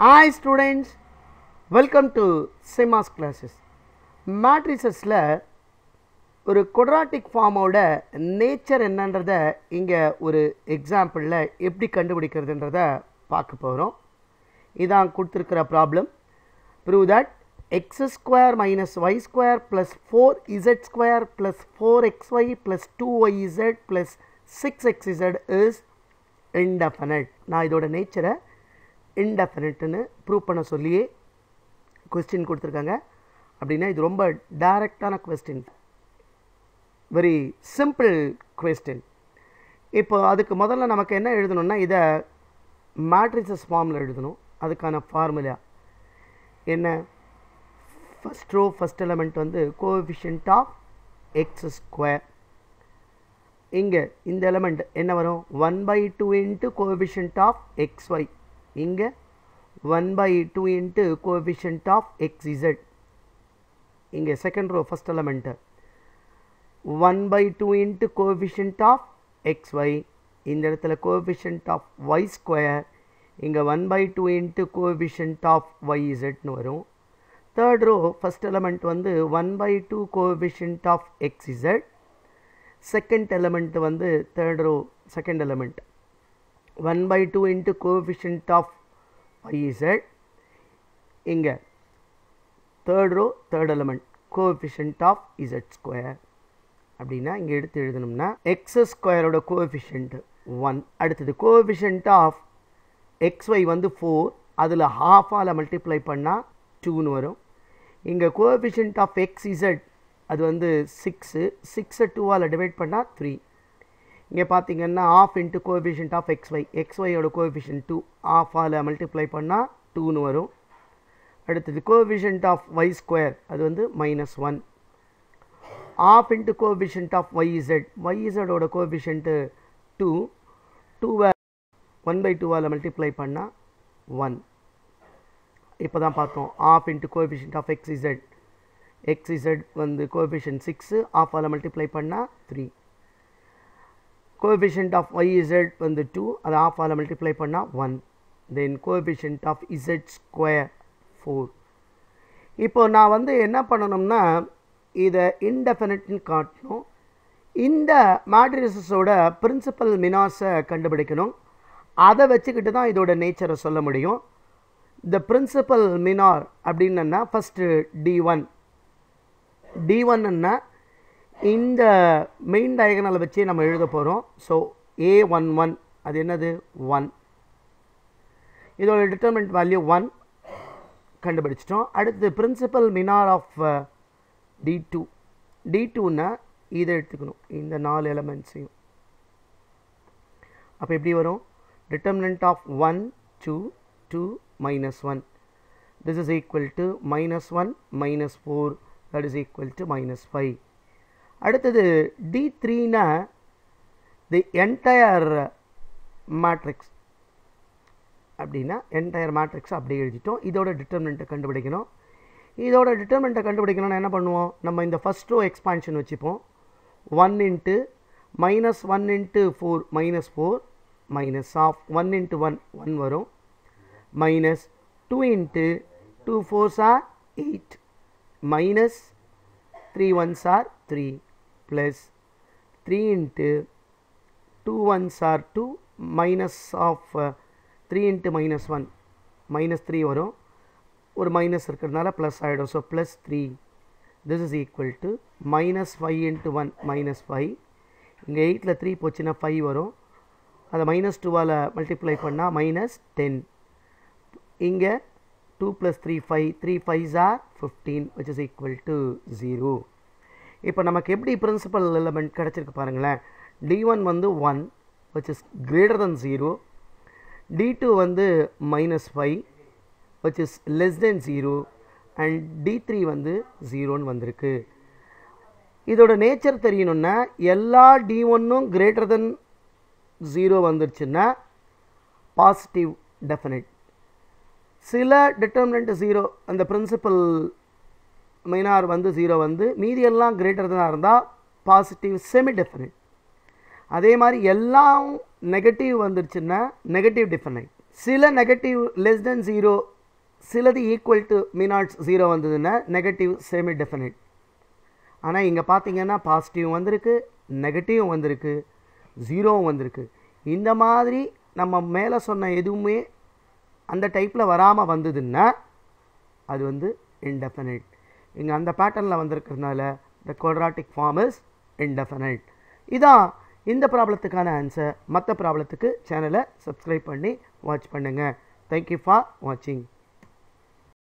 Hi students welcome to சிமாஸ் classes மேட்ரிசஸில் ஒரு கொட்ராட்டிக் ஃபார்மோட நேச்சர் என்னன்றத இங்கே ஒரு எக்ஸாம்பிளில் எப்படி கண்டுபிடிக்கிறதுன்றத பார்க்க போகிறோம் இதான் கொடுத்துருக்கிற problem prove that x square minus y square plus four z square plus four x y plus two y z plus six x z is indefinite நான் இதோட நேச்சரை இன்டெஃபினட்டுன்னு ப்ரூவ் பண்ண சொல்லியே கொஸ்டின் கொடுத்துருக்காங்க. அப்படின்னா இது ரொம்ப டைரக்டான கொஸ்டின் வெரி சிம்பிள் கொஸ்டின் இப்போ அதுக்கு முதல்ல நமக்கு என்ன எழுதணும்னா இதை மேட்ரிசஸ் ஃபார்மில் எழுதணும். அதுக்கான ஃபார்முலா என்ன? ஃபஸ்ட் ரோ ஃபஸ்ட் எலமெண்ட் வந்து கோஎஃபிஷியன்ட் ஆஃப் எக்ஸ் ஸ்கொயர் இங்கே இந்த எலமெண்ட் என்ன வரும்? One by two into coefficient of x y இங்கே one by two into coefficient of x z இங்கே second row first element one by two into coefficient of x y இந்த இடத்துல coefficient of Y square இங்கே one by two into coefficient of y இசட்னு வரும். Third row first element வந்து one by two coefficient of x z second element வந்து third row second element one by two into coefficient of y z இங்கே third row third element coefficient of z square அப்படின்னா இங்கே எடுத்து எழுதணும்னா X ஸ்கொயரோட coefficient one அடுத்தது coefficient of x y வந்து four அதில் ஹாஃபால் மல்டிப்ளை பண்ணால் டூன்னு வரும். இங்கே கோஎஃபிஷியன்ட் ஆஃப் எக்ஸ் இசட் அது வந்து சிக்ஸு சிக்ஸை டூவால் டிவைட் பண்ணால் த்ரீ இங்கே பார்த்தீங்கன்னா half into coefficient of x y x ஒய்யோட கோஎஃபிஷியன்ட் டூ ஆஃபால் மல்டிப்ளை பண்ணால் டூன்னு வரும். அடுத்தது கோஎஃபிஷியன்ட் ஆஃப் ஒய் ஸ்கொயர் அது வந்து minus one half into coefficient of y z y இசடோட coefficient two டூவை ஒன் பை டூவால் மல்டிப்ளை பண்ணால் ஒன் இப்போ தான் பார்த்தோம். Half into coefficient of x z x z வந்து கோஎஃபிஷியன்ட் சிக்ஸு ஆஃபால் மல்டிப்ளை பண்ணால் three coefficient of y z வந்து டூ அதை ஆல் மல்டிப்ளை பண்ணால் one then coefficient of z square four இப்போ நான் வந்து என்ன பண்ணணும்னா இதை இன்டெஃபினட்னு காட்டணும். இந்த மேட்ரிசஸோட பிரின்சிபல் மினாஸை கண்டுபிடிக்கணும். அதை வச்சுக்கிட்டு தான் இதோட நேச்சரை சொல்ல முடியும். த பிரின்சிபல் மினார் அப்படின்னா ஃபஸ்ட்டு டி ஒன் டி ஒன்னுன்னா இந்த மெயின் டயகனலை வச்சே நம்ம எழுத போகிறோம் ஸோ ஏ ஒன் ஒன் அது என்னது? ஒன் இதோட டிட்டர்மெண்ட் வேல்யூ ஒன் கண்டுபிடிச்சிட்டோம். அடுத்து principal minor of D two D டூன்னா இதை எடுத்துக்கணும். இந்த நாலு எலமெண்ட்ஸையும் அப்போ எப்படி வரும்? Determinant of one two two minus one this is equal to minus one minus four that is equal to minus five அடுத்தது டி த்ரீனா தி என்டையர் மேட்ரிக்ஸ் அப்படின்னா என்டையர் மேட்ரிக்ஸ் அப்படியே எழுதிட்டோம். இதோட டிட்டர்மினண்ட்டை கண்டுபிடிக்கணும். இதோட டிட்டர்மினண்ட்டை கண்டுபிடிக்கணும்னா என்ன பண்ணுவோம்? நம்ம இந்த ஃபஸ்ட் ரோ எக்ஸ்பான்ஷன் வச்சுப்போம். One into minus one into four minus four minus of one into one one வரும். Minus two into two four sir eight minus three one sir three plus three into two ones are two minus of three into minus one minus three வரும். ஒரு minus இருக்கிறதுனால plus ஆகிடும் so plus three this is equal to minus five into one minus five இங்கே எயிட்டில் three போச்சுன்னா five வரும். அதை minus டூவால் மல்டிப்ளை பண்ணால் மைனஸ் டென் இங்கே two plus three five three fives are fifteen which is equal to zero இப்போ நமக்கு எப்படி பிரின்சிபல் எலிமெண்ட் கிடச்சிருக்கு பாருங்களேன். டி ஒன் வந்து one which is greater than zero D two வந்து minus five which is less than zero and D three வந்து ஜீரோன்னு வந்திருக்கு. இதோட நேச்சர் தெரியணுன்னா எல்லா டி ஒன்னும் கிரேட்டர் தென் ஜீரோ வந்துருச்சுன்னா பாசிட்டிவ் டெஃபினட் சில டிட்டர்மினண்ட் ஜீரோ அந்த பிரின்சிபல் மைனார் வந்து ஜீரோ வந்து மீதியெல்லாம் கிரேட்டர் தான் இருந்தால் பாசிட்டிவ் செமி டெஃபினைட் அதே மாதிரி எல்லாம் நெகட்டிவ் வந்துருச்சுன்னா நெகட்டிவ் டிஃபனைட் சில நெகட்டிவ் லெஸ் தென் ஜீரோ சிலது ஈக்குவல் டு மீனாட்ஸ் ஜீரோ வந்ததுன்னா நெகட்டிவ் செமி டெஃபினைட் ஆனால் இங்கே பார்த்தீங்கன்னா பாசிட்டிவ் வந்திருக்கு நெகட்டிவும் வந்திருக்கு ஜீரோவும் வந்திருக்கு. இந்த மாதிரி நம்ம மேலே சொன்ன எதுவுமே அந்த டைப்பில் வராமல் வந்ததுன்னா அது வந்து இன்டெஃபினைட் இங்கே அந்த பேட்டர்னில் வந்திருக்கிறதுனால the quadratic form is indefinite இதான் இந்த ப்ராப்ளத்துக்கான ஆன்சர் மற்ற ப்ராப்ளத்துக்கு சேனலை சப்ஸ்கிரைப் பண்ணி வாட்ச் பண்ணுங்கள் தேங்க்யூ ஃபார் வாட்சிங்